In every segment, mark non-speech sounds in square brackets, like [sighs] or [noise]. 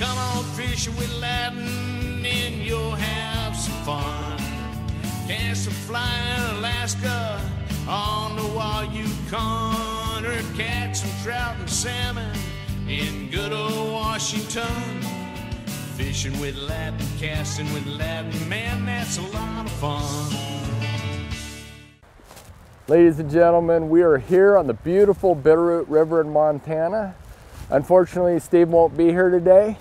Come on fishing with Ladin and you'll have some fun. Cast a fly in Alaska on the wild Yukon or catch some trout and salmon in good old Washington. Fishing with Ladin, casting with Ladin, man, that's a lot of fun. Ladies and gentlemen, we are here on the beautiful Bitterroot River in Montana. Unfortunately, Steve won't be here today,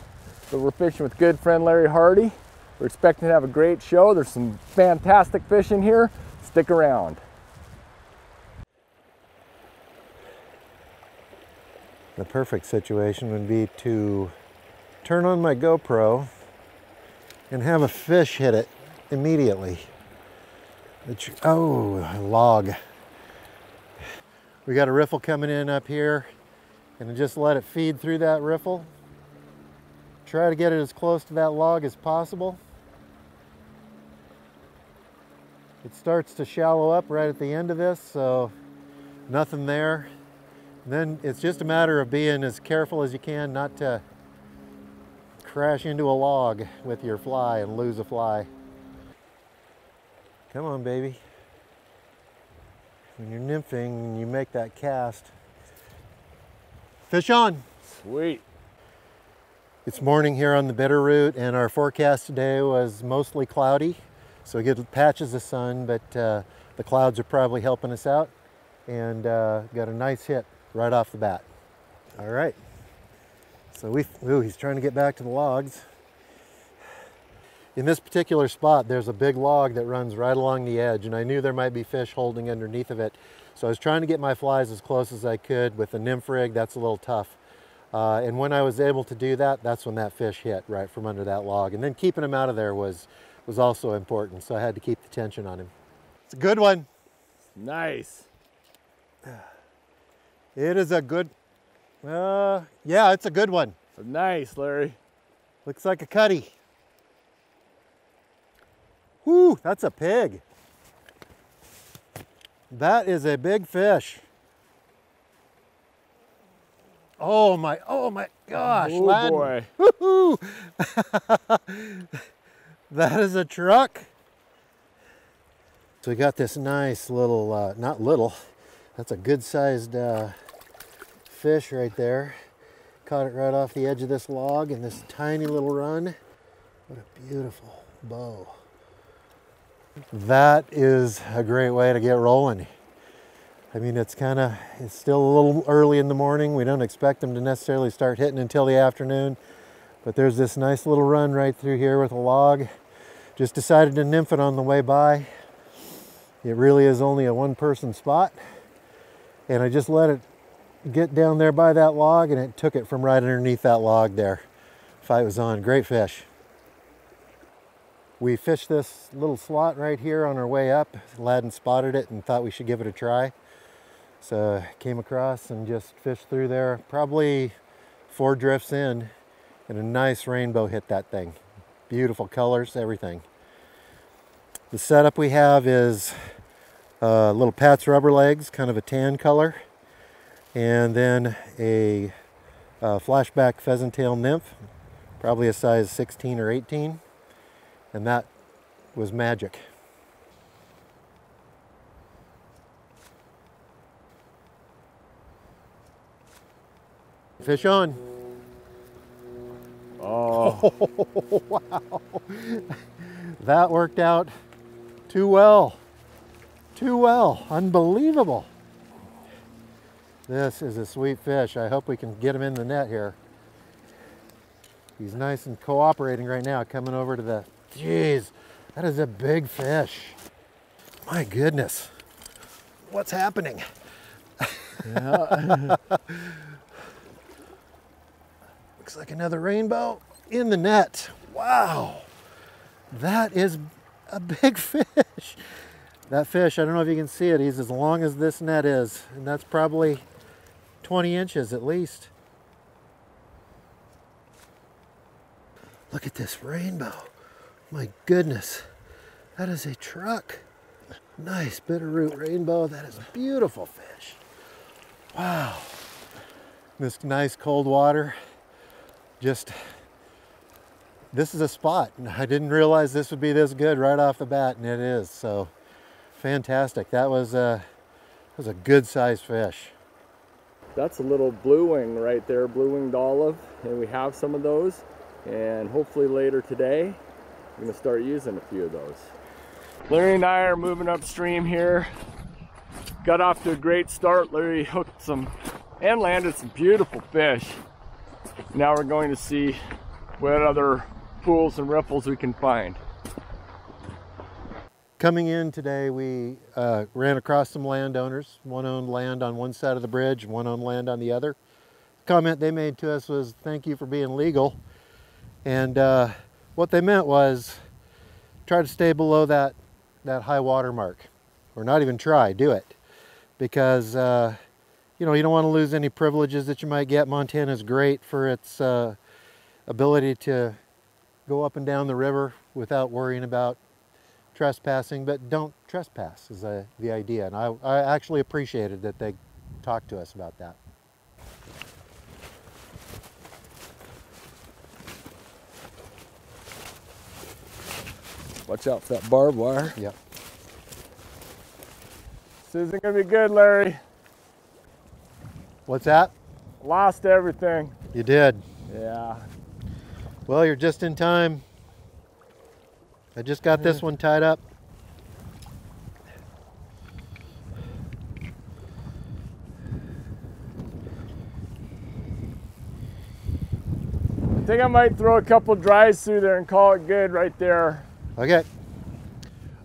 but we're fishing with good friend Larry Hardy. We're expecting to have a great show. There's some fantastic fish in here. Stick around. The perfect situation would be to turn on my GoPro and have a fish hit it immediately. Oh, a log. We got a riffle coming in up here and just let it feed through that riffle. Try to get it as close to that log as possible. It starts to shallow up right at the end of this, so nothing there. And then it's just a matter of being as careful as you can not to crash into a log with your fly and lose a fly. Come on, baby. When you're nymphing, you make that cast. Fish on. Sweet. It's morning here on the Bitterroot and our forecast today was mostly cloudy. So we get patches of sun, but uh, the clouds are probably helping us out and uh, got a nice hit right off the bat. All right. So we, ooh, he's trying to get back to the logs. In this particular spot, there's a big log that runs right along the edge and I knew there might be fish holding underneath of it. So I was trying to get my flies as close as I could with the nymph rig. That's a little tough. Uh, and when I was able to do that, that's when that fish hit right from under that log. And then keeping him out of there was, was also important. So I had to keep the tension on him. It's a good one. Nice. [sighs] It is a good, uh, yeah, it's a good one. Nice, Larry. Looks like a cutty. Whoo, that's a pig. That is a big fish. Oh my, oh my gosh, oh Ladin. boy. Woohoo! [laughs] that is a truck. So we got this nice little, uh, not little, that's a good sized uh, fish right there. Caught it right off the edge of this log in this tiny little run. What a beautiful bow. That is a great way to get rolling. I mean, it's kind of, it's still a little early in the morning. We don't expect them to necessarily start hitting until the afternoon. But there's this nice little run right through here with a log. Just decided to nymph it on the way by. It really is only a one person spot. And I just let it get down there by that log and it took it from right underneath that log there. Fight was on, great fish. We fished this little slot right here on our way up. Ladin spotted it and thought we should give it a try. So came across and just fished through there, probably four drifts in, and a nice rainbow hit that thing. Beautiful colors, everything. The setup we have is uh, little Pat's rubber legs, kind of a tan color, and then a uh, flashback pheasant tail nymph, probably a size 16 or 18, and that was magic. Fish on. Oh, Oh, [laughs] wow. That worked out too well. Too well. Unbelievable. This is a sweet fish. I hope we can get him in the net here. He's nice and cooperating right now, coming over to the, jeez, that is a big fish. My goodness. What's happening? yeah. [laughs] Looks like another rainbow in the net. Wow. That is a big [laughs] fish. That fish, I don't know if you can see it, he's as long as this net is, and that's probably 20 inches at least. Look at this rainbow. My goodness. That is a truck. Nice bitterroot rainbow. That is a beautiful fish. Wow. This nice cold water just this is a spot. [laughs] I didn't realize this would be this good right off the bat, and it is. So fantastic. That was uh, a, was a good sized fish. That's a little blue wing right there, blue winged olive, and we have some of those. And hopefully later today, I'm gonna start using a few of those. Larry and I are moving upstream here. Got off to a great start. Larry hooked some and landed some beautiful fish. Now we're going to see what other pools and riffles we can find. Coming in today, we uh, ran across some landowners. One owned land on one side of the bridge, one owned land on the other. The comment they made to us was, thank you for being legal. And uh, what they meant was, try to stay below that, that high water mark. Or not even try, do it. Because, uh, you know, you don't want to lose any privileges that you might get. Montana is great for its uh, ability to go up and down the river without worrying about trespassing, but don't trespass is a, the idea. And I, I actually appreciated that they talked to us about that. Watch out for that barbed wire. Yep. This isn't gonna be good, Larry. What's that? Lost everything. You did. Yeah. Well, you're just in time. I just got this hmm. one tied up. I think I might throw a couple dries through there and call it good right there. Okay.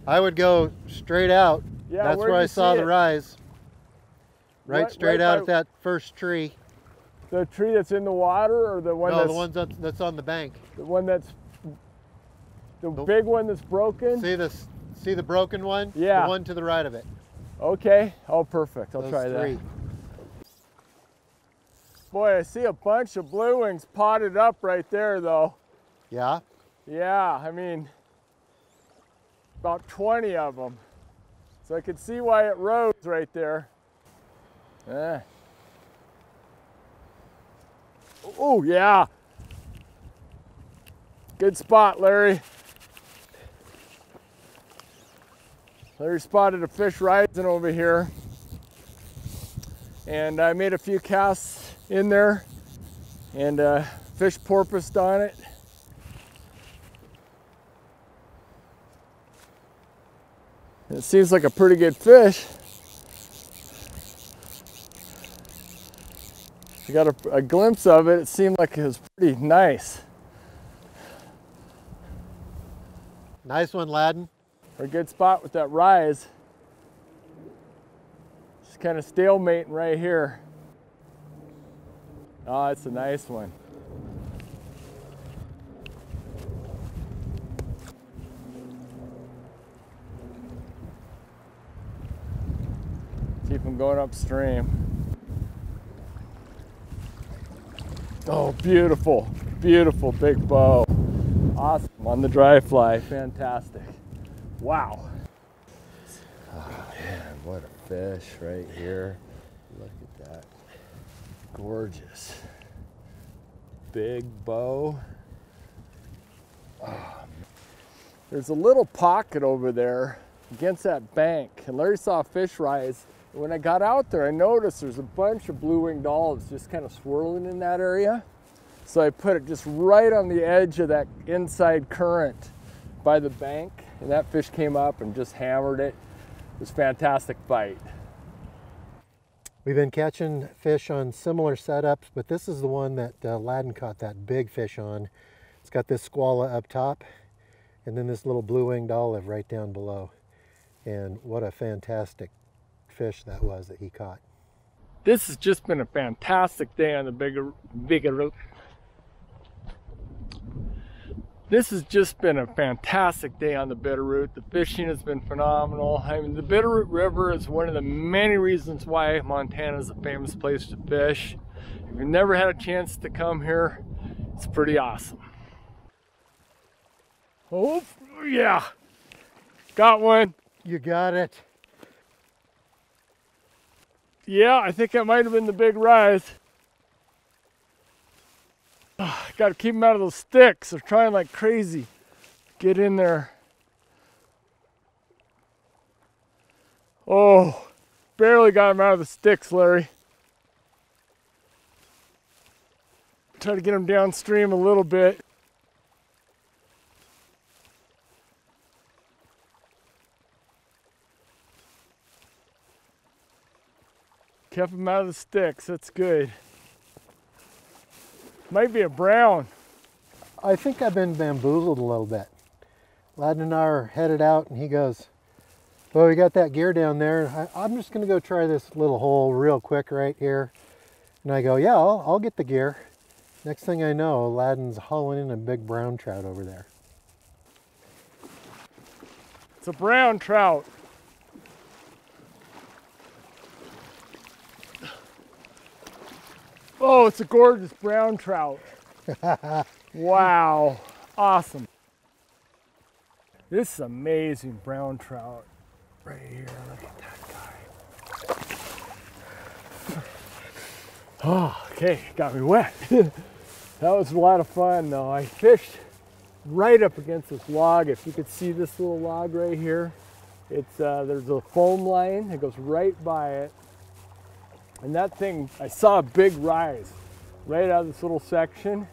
I would go straight out. Yeah, That's where I saw the rise. Right Right- straight right out by- at that first tree. The tree that's in the water or the one no, that's the one that's, that's on the bank. the one that's the The- big one that's broken? See this? See the broken one? Yeah. The one to the right of it. Okay. Oh perfect. I'll Those try three. that. Boy, I see a bunch of blue wings potted up right there though. Yeah. Yeah, I mean about 20 of them. So I could see why it rose right there. Eh. Oh, yeah. Good spot, Larry. Larry spotted a fish rising over here. And I made a few casts in there and uh, fish porpoised on it. It seems like a pretty good fish. I got a, a glimpse of it. It seemed like it was pretty nice. Nice one, Ladin. A good spot with that rise. Just kind of stalemating right here. Ah, oh, it's a nice one. Keep them going upstream. Oh, beautiful, beautiful big bow. Awesome on the dry fly, fantastic. Wow. Oh man, what a fish right here. Look at that. Gorgeous. Big bow. Oh. There's a little pocket over there against that bank, and Larry saw a fish rise. When I got out there, I noticed there's a bunch of blue-winged olives just kind of swirling in that area. So I put it just right on the edge of that inside current by the bank, and that fish came up and just hammered it. It was a fantastic bite. We've been catching fish on similar setups, but this is the one that uh, caught that big fish on. It's got this Skwala up top and then this little blue-winged olive right down below. And what a fantastic fish that was that he caught. This has just been a fantastic day on the bigger bigger This has just been a fantastic day on the Bitterroot. The fishing has been phenomenal. I mean, the Bitterroot River is one of the many reasons why Montana is a famous place to fish. If you've never had a chance to come here, it's pretty awesome. Oh, yeah. Got one. You got it. Yeah, I think that might have been the big rise. [sighs] Got to keep them out of those sticks. They're trying like crazy. Get in there. Oh, barely got them out of the sticks, Larry. Try to get them downstream a little bit. Kept them out of the sticks. That's good. Might be a brown. I think I've been bamboozled a little bit. Ladin and I are headed out, and he goes, Well, we got that gear down there. I, am just going to go try this little hole real quick right here. And I go, Yeah, I'll, I'll get the gear. Next thing I know, Ladin's hauling in a big brown trout over there. It's a brown trout. Oh, it's a gorgeous brown trout. [laughs] wow, awesome. This is amazing brown trout right here. Look at that guy. Oh, [sighs] okay, got me wet. [laughs] that was a lot of fun though. I fished right up against this log. If you could see this little log right here, it's uh, there's a foam line that goes right by it. And that thing, I saw a big rise right out of this little section.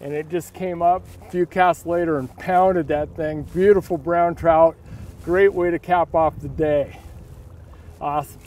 And it just came up a few casts later and pounded that thing. Beautiful brown trout. Great way to cap off the day. Awesome.